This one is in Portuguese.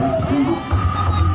Brancos.